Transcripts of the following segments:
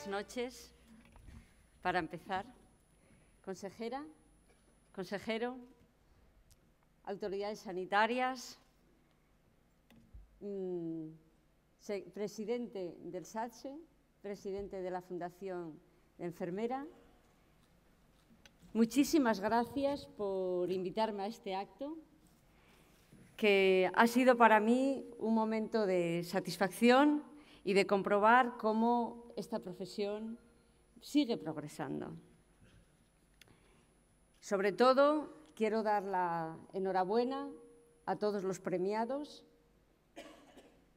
buenas noches. Para empezar, consejera, consejero, autoridades sanitarias, mm, presidente del SATSE, presidente de la Fundación de Enfermera. Muchísimas gracias por invitarme a este acto, que ha sido para mí un momento de satisfacción y de comprobar cómo esta profesión sigue progresando. Sobre todo, quiero dar la enhorabuena a todos los premiados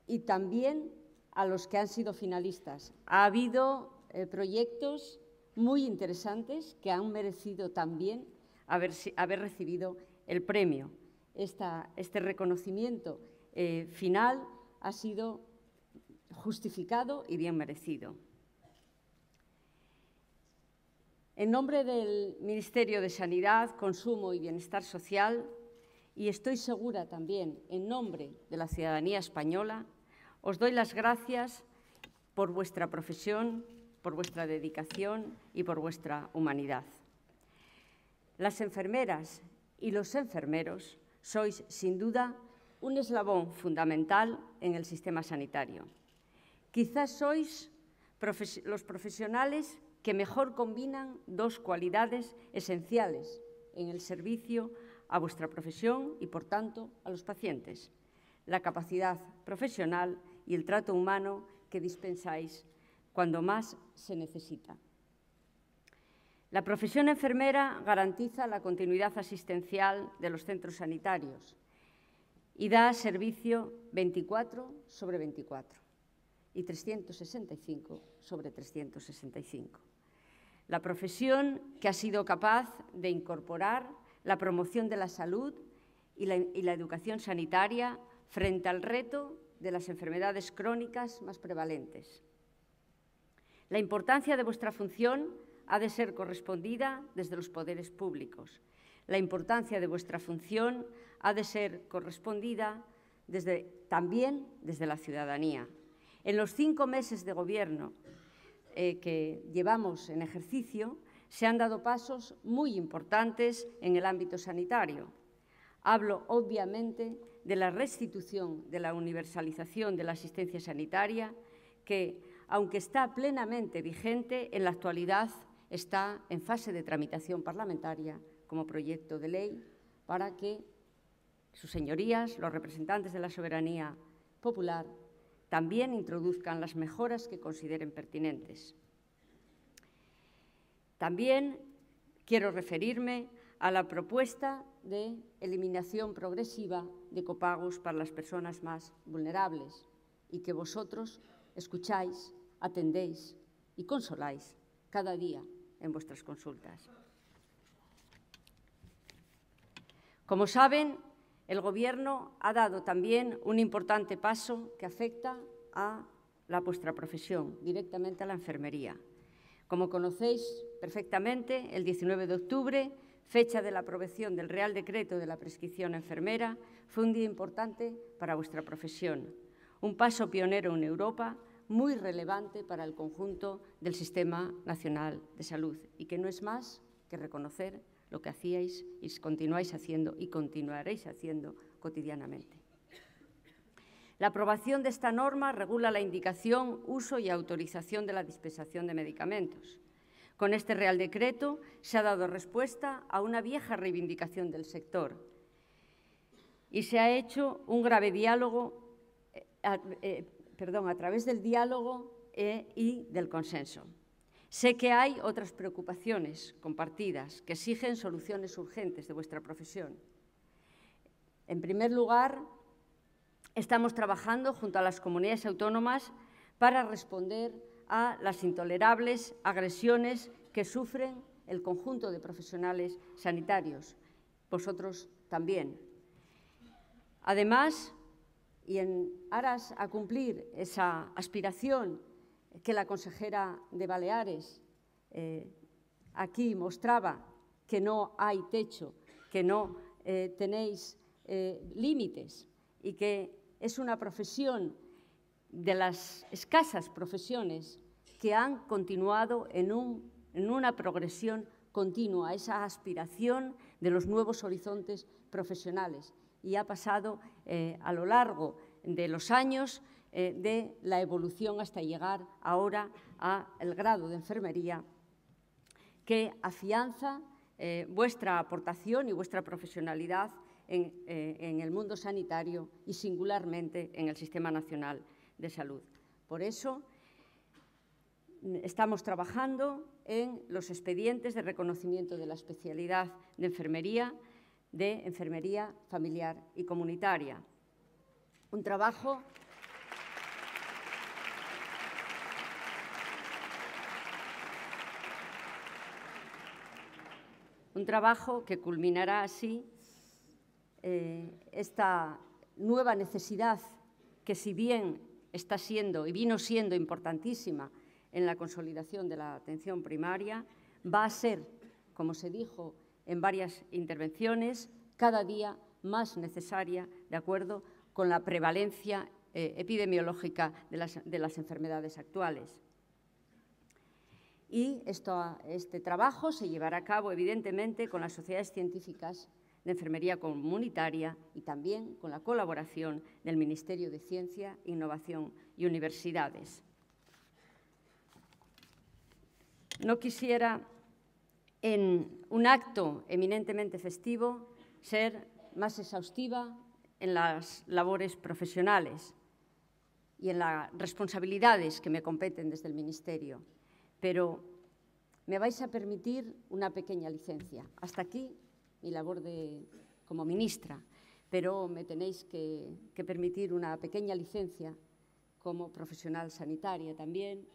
y también a los que han sido finalistas. Ha habido eh, proyectos muy interesantes que han merecido también haber, recibido el premio. este reconocimiento eh, final ha sido justificado y bien merecido. En nombre del Ministerio de Sanidad, Consumo y Bienestar Social, y estoy segura también en nombre de la ciudadanía española, os doy las gracias por vuestra profesión, por vuestra dedicación y por vuestra humanidad. Las enfermeras y los enfermeros sois, sin duda, un eslabón fundamental en el sistema sanitario. Quizás sois los profesionales que mejor combinan dos cualidades esenciales en el servicio a vuestra profesión y, por tanto, a los pacientes, la capacidad profesional y el trato humano que dispensáis cuando más se necesita. La profesión enfermera garantiza la continuidad asistencial de los centros sanitarios y da servicio 24 sobre 24 y 365 sobre 365 la profesión que ha sido capaz de incorporar la promoción de la salud y la, educación sanitaria frente al reto de las enfermedades crónicas más prevalentes. La importancia de vuestra función ha de ser correspondida desde los poderes públicos. La importancia de vuestra función ha de ser correspondida también desde la ciudadanía. En los cinco meses de gobierno eh, que llevamos en ejercicio, se han dado pasos muy importantes en el ámbito sanitario. Hablo, obviamente, de la restitución de la universalización de la asistencia sanitaria, que, aunque está plenamente vigente, en la actualidad está en fase de tramitación parlamentaria como proyecto de ley para que sus señorías, los representantes de la soberanía popular, también introduzcan las mejoras que consideren pertinentes. También quiero referirme a la propuesta de eliminación progresiva de copagos para las personas más vulnerables y que vosotros escucháis, atendéis y consoláis cada día en vuestras consultas. Como saben, el Gobierno ha dado también un importante paso que afecta a la vuestra profesión, directamente a la enfermería. Como conocéis perfectamente, el 19 de octubre, fecha de la aprobación del Real Decreto de la Prescripción Enfermera, fue un día importante para vuestra profesión, un paso pionero en Europa muy relevante para el conjunto del Sistema Nacional de Salud y que no es más que reconocer lo que hacíais y continuáis haciendo y continuaréis haciendo cotidianamente. La aprobación de esta norma regula la indicación, uso y autorización de la dispensación de medicamentos. Con este Real Decreto se ha dado respuesta a una vieja reivindicación del sector y se ha hecho un grave diálogo, eh, eh, perdón, a través del diálogo eh, y del consenso. Sé que hay otras preocupaciones compartidas que exigen soluciones urgentes de vuestra profesión. En primer lugar, estamos trabajando junto a las comunidades autónomas para responder a las intolerables agresiones que sufren el conjunto de profesionales sanitarios, vosotros también. Además, y en aras a cumplir esa aspiración que la consejera de Baleares eh, aquí mostraba que no hay techo, que no eh, tenéis eh, límites y que es una profesión de las escasas profesiones que han continuado en, una progresión continua, esa aspiración de los nuevos horizontes profesionales. Y ha pasado a lo largo de los años eh, de la evolución hasta llegar ahora al grado de enfermería que afianza eh, vuestra aportación y vuestra profesionalidad eh, en, el mundo sanitario y singularmente en el Sistema Nacional de Salud. Por eso estamos trabajando en los expedientes de reconocimiento de la especialidad de enfermería, de enfermería familiar y comunitaria. Un trabajo un trabajo que culminará así eh, esta nueva necesidad que si bien está siendo y vino siendo importantísima en la consolidación de la atención primaria, va a ser, como se dijo en varias intervenciones, cada día más necesaria de acuerdo con la prevalencia eh, epidemiológica de las enfermedades actuales y este trabajo se llevará a cabo, evidentemente, con las sociedades científicas de enfermería comunitaria y también con la colaboración del Ministerio de Ciencia, Innovación y Universidades. No quisiera, en un acto eminentemente festivo, ser más exhaustiva en las labores profesionales y en las responsabilidades que me competen desde el Ministerio pero me vais a permitir una pequeña licencia. Hasta aquí mi labor como ministra, pero me tenéis que, permitir una pequeña licencia como profesional sanitaria también,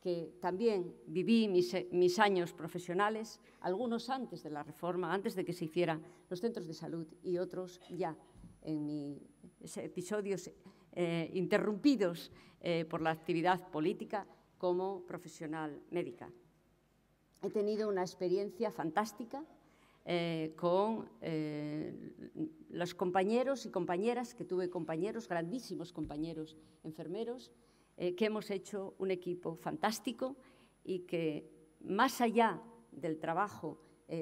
que también viví mis, mis, años profesionales, algunos antes de la reforma, antes de que se hicieran los centros de salud y otros ya en mis episodios eh, interrumpidos eh, por la actividad política como profesional médica. He tenido una experiencia fantástica eh, con eh, los compañeros y compañeras, que tuve compañeros, grandísimos compañeros enfermeros, eh, que hemos hecho un equipo fantástico y que más allá del trabajo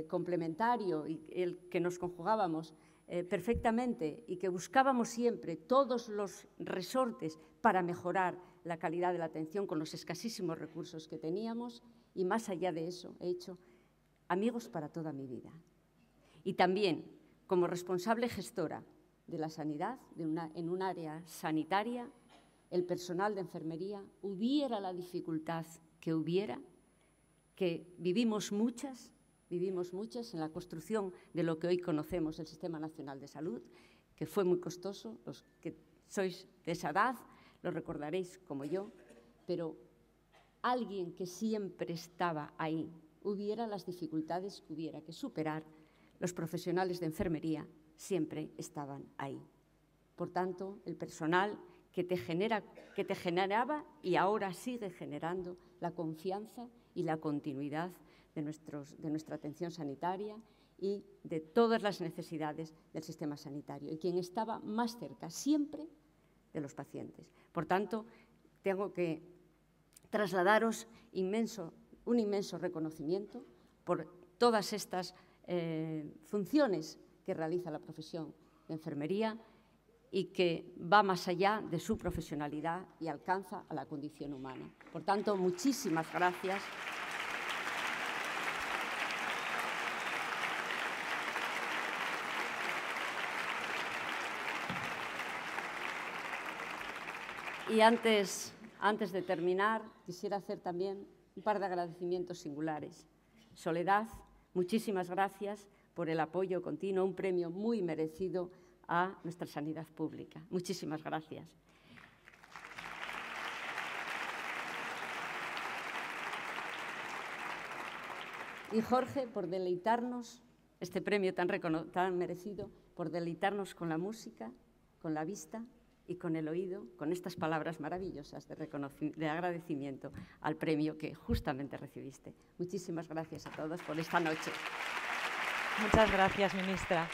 complementario y el que nos conjugábamos perfectamente y que buscábamos siempre todos los resortes para mejorar la calidad de la atención con los escasísimos recursos que teníamos y más allá de eso he hecho amigos para toda mi vida. Y también como responsable gestora de la sanidad en un área sanitaria, el personal de enfermería, hubiera la dificultad que hubiera, que vivimos muchas, vivimos muchas en la construcción de lo que hoy conocemos el Sistema Nacional de Salud, que fue muy costoso, los que sois de esa edad, lo recordaréis como yo, pero alguien que siempre estaba ahí, hubiera las dificultades que hubiera que superar, los profesionales de enfermería siempre estaban ahí. Por tanto, el personal que te, genera, que te generaba y ahora sigue generando la confianza y la continuidad de, nuestros, de nuestra atención sanitaria y de todas las necesidades del sistema sanitario. Y quien estaba más cerca siempre de los pacientes. Por tanto, tengo que trasladaros un inmenso reconocimiento por todas estas eh, funciones que realiza la profesión de enfermería y que va más allá de su profesionalidad y alcanza a la condición humana. Por tanto, muchísimas gracias. Y antes, antes de terminar, quisiera hacer también un par de agradecimientos singulares. Soledad, muchísimas gracias por el apoyo continuo, un premio muy merecido a nuestra sanidad pública. Muchísimas gracias. Y Jorge, por deleitarnos, este premio tan, tan merecido, por deleitarnos con la música, con la vista y con el oído, con estas palabras maravillosas de, de agradecimiento al premio que justamente recibiste. Muchísimas gracias a todos por esta noche. Muchas gracias, ministra.